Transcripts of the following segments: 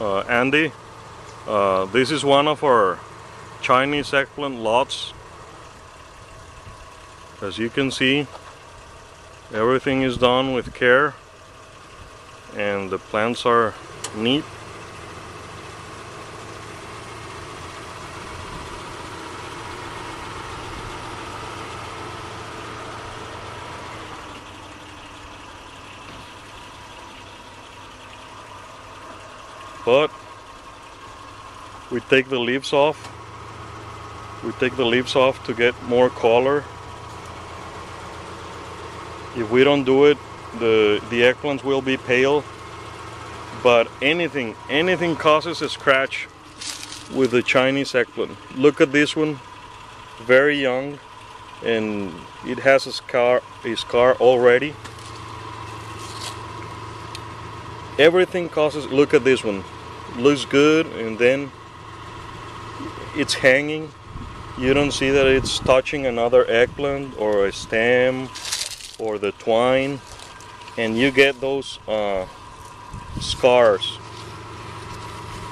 uh, Andy. Uh, this is one of our Chinese eggplant lots. As you can see, everything is done with care and the plants are neat. But we take the leaves off. We take the leaves off to get more color. If we don't do it, the, the eggplants will be pale. But anything, anything causes a scratch with the Chinese eggplant. Look at this one, very young, and it has a scar, a scar already. Everything causes, look at this one, looks good, and then it's hanging. You don't see that it's touching another eggplant or a stem or the twine, and you get those uh, scars,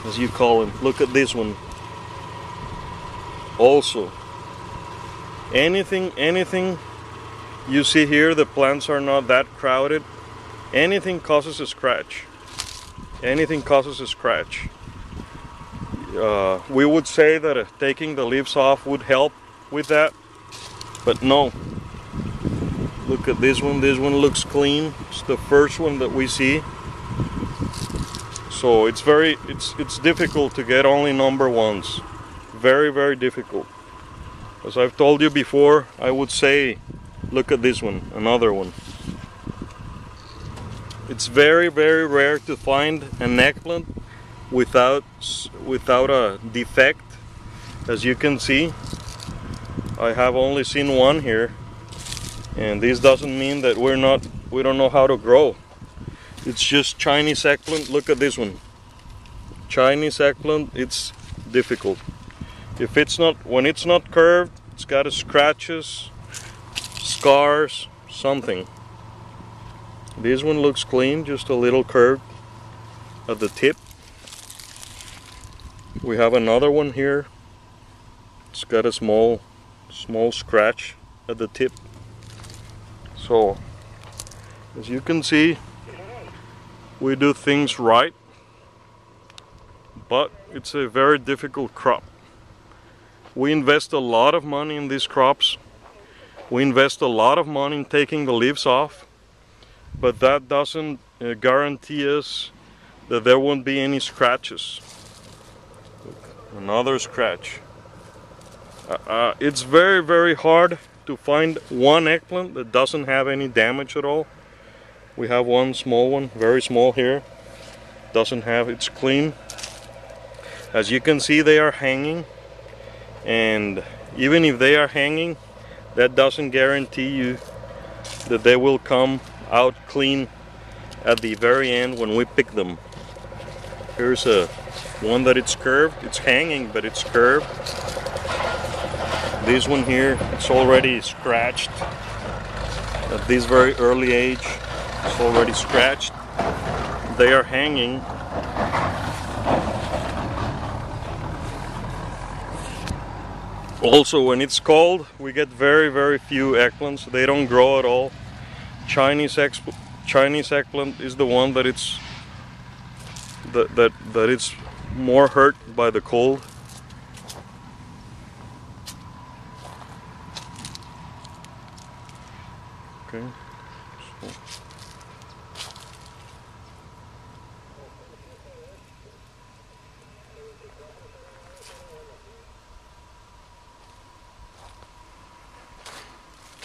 as you call them. Look at this one. Also, anything, anything you see here, the plants are not that crowded. Anything causes a scratch. Anything causes a scratch. Uh, we would say that uh, taking the leaves off would help with that, but no. Look at this one. This one looks clean. It's the first one that we see so it's very it's it's difficult to get only number ones very very difficult as I've told you before I would say look at this one another one it's very very rare to find an eggplant without without a defect as you can see I have only seen one here and this doesn't mean that we're not we don't know how to grow it's just Chinese eggplant. Look at this one. Chinese eggplant, it's difficult. If it's not, when it's not curved, it's got scratches, scars, something. This one looks clean, just a little curve at the tip. We have another one here. It's got a small, small scratch at the tip. So, as you can see, we do things right but it's a very difficult crop we invest a lot of money in these crops we invest a lot of money in taking the leaves off but that doesn't uh, guarantee us that there won't be any scratches. Another scratch. Uh, uh, it's very very hard to find one eggplant that doesn't have any damage at all. We have one small one very small here. Doesn't have it's clean. As you can see they are hanging. And even if they are hanging that doesn't guarantee you that they will come out clean at the very end when we pick them here's a one that it's curved it's hanging but it's curved this one here it's already scratched at this very early age it's already scratched. They are hanging. Also, when it's cold, we get very, very few eggplants. They don't grow at all. Chinese Chinese eggplant is the one that it's that that that it's more hurt by the cold. Okay.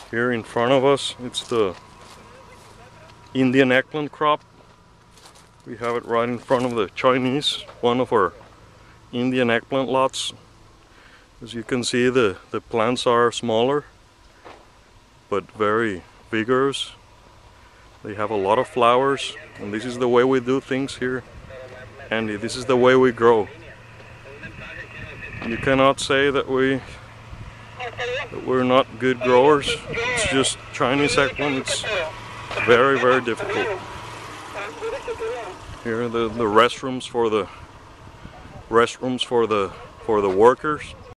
Here in front of us, it's the Indian eggplant crop. We have it right in front of the Chinese, one of our Indian eggplant lots. As you can see, the, the plants are smaller, but very vigorous. They have a lot of flowers, and this is the way we do things here. And this is the way we grow. You cannot say that we that we're not good growers. It's just Chinese eggplant. It's very, very difficult. Here are the, the restrooms for the restrooms for the for the workers.